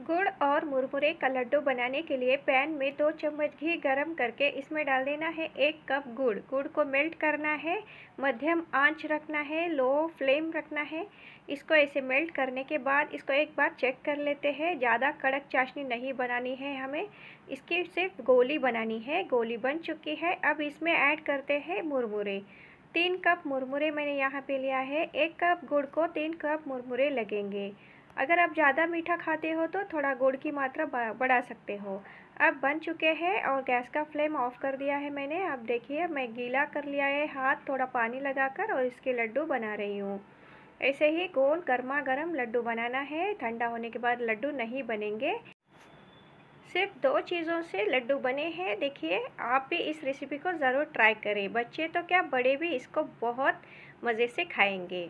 गुड़ और मुरमुरे का लड्डू बनाने के लिए पैन में दो चम्मच घी गरम करके इसमें डाल देना है एक कप गुड़। गुड़ को मेल्ट करना है, मध्यम आँच रखना है, लो फ्लेम रखना है। इसको ऐसे मेल्ट करने के बाद इसको एक बार चेक कर लेते हैं। ज़्यादा कड़क चाशनी नहीं बनानी है हमें। इसकी सिर्फ़ गोली बनानी है। गोली बन चुकी है। अब इसमें ऐड करते हैं मुरमुरे। तीन कप मुरमुरे मैंने यहाँ पे लिया है। एक कप गुड़ को तीन कप मुरमुरे लगेंगे। अगर आप ज़्यादा मीठा खाते हो तो थोड़ा गुड़ की मात्रा बढ़ा सकते हो। अब बन चुके हैं और गैस का फ्लेम ऑफ़ कर दिया है मैंने। अब देखिए, मैं गीला कर लिया है हाथ, थोड़ा पानी लगाकर और इसके लड्डू बना रही हूँ। ऐसे ही गोल गर्मा गर्म लड्डू बनाना है। ठंडा होने के बाद लड्डू नहीं बनेंगे। सिर्फ़ दो चीज़ों से लड्डू बने हैं। देखिए, आप भी इस रेसिपी को ज़रूर ट्राई करें। बच्चे तो क्या बड़े भी इसको बहुत मज़े से खाएँगे।